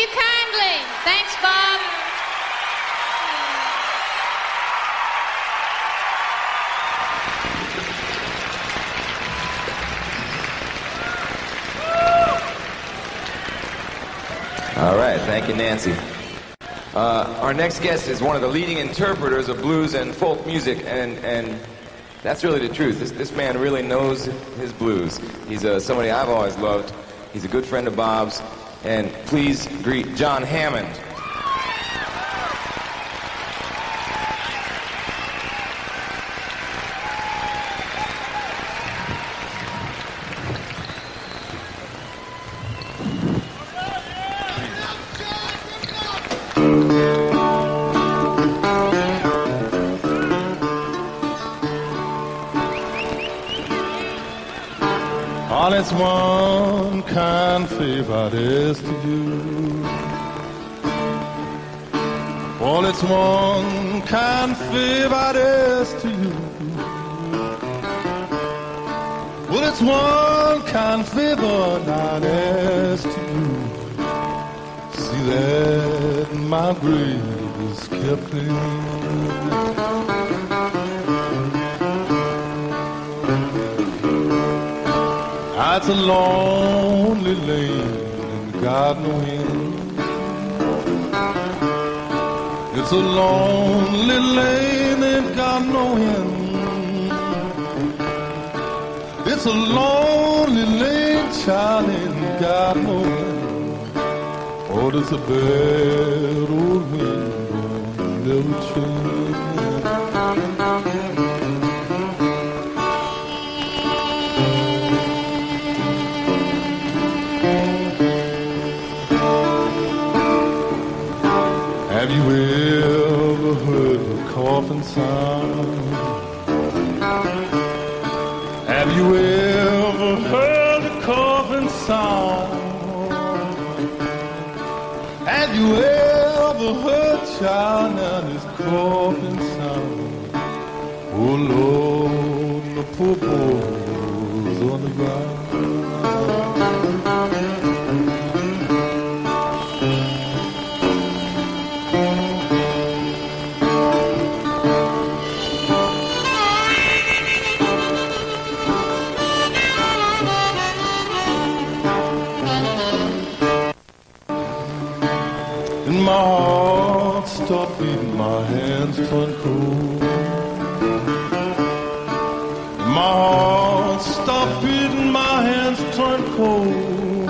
you kindly. Thanks, Bob. All right, thank you, Nancy. Uh, our next guest is one of the leading interpreters of blues and folk music, and, and that's really the truth. This, this man really knows his blues. He's uh, somebody I've always loved. He's a good friend of Bob's. And please greet John Hammond. All it's one kind favor is to you. All it's one kind favor is to you. Well, it's one kind favor that is to you. See that my grave is kept clean. It's a lonely lane and God no end. It's a lonely lane and God no end. It's a lonely lane, child, and God no end. Oh, there's a bad old wind never change. Heard the coffin sound? Have you ever heard the coffin sound? Have you ever heard this coffin sound? Oh Lord, the poor boy's on the ground. My heart stopped beating, my hands turned cold. My heart stopped beating, my hands turned cold.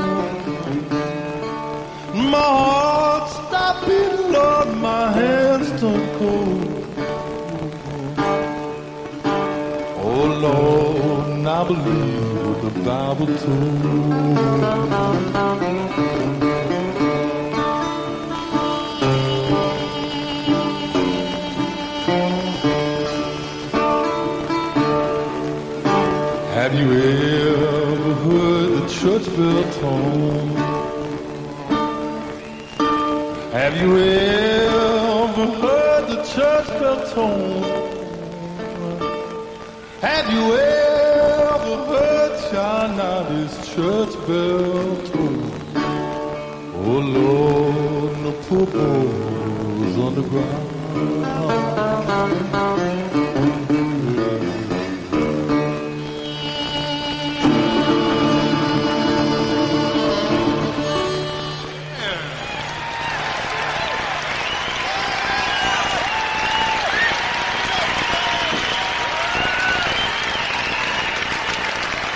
My heart stopped beating, Lord, my hands turned cold. Oh Lord, I believe what the Bible told. The church bell tone? Have you ever heard the church bell tone? Have you ever heard Shana's church bell tone? Oh Lord, the poor boys on the ground.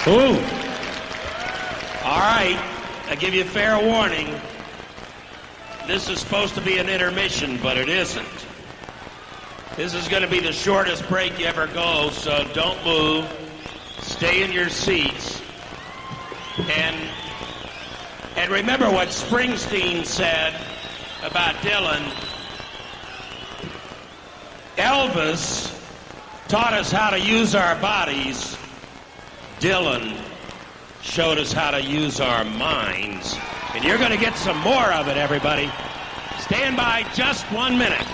Ooh. All right. I give you fair warning. This is supposed to be an intermission, but it isn't. This is going to be the shortest break you ever go, so don't move. Stay in your seats. And and remember what Springsteen said about Dylan. Elvis taught us how to use our bodies. Dylan showed us how to use our minds. And you're going to get some more of it, everybody. Stand by just one minute.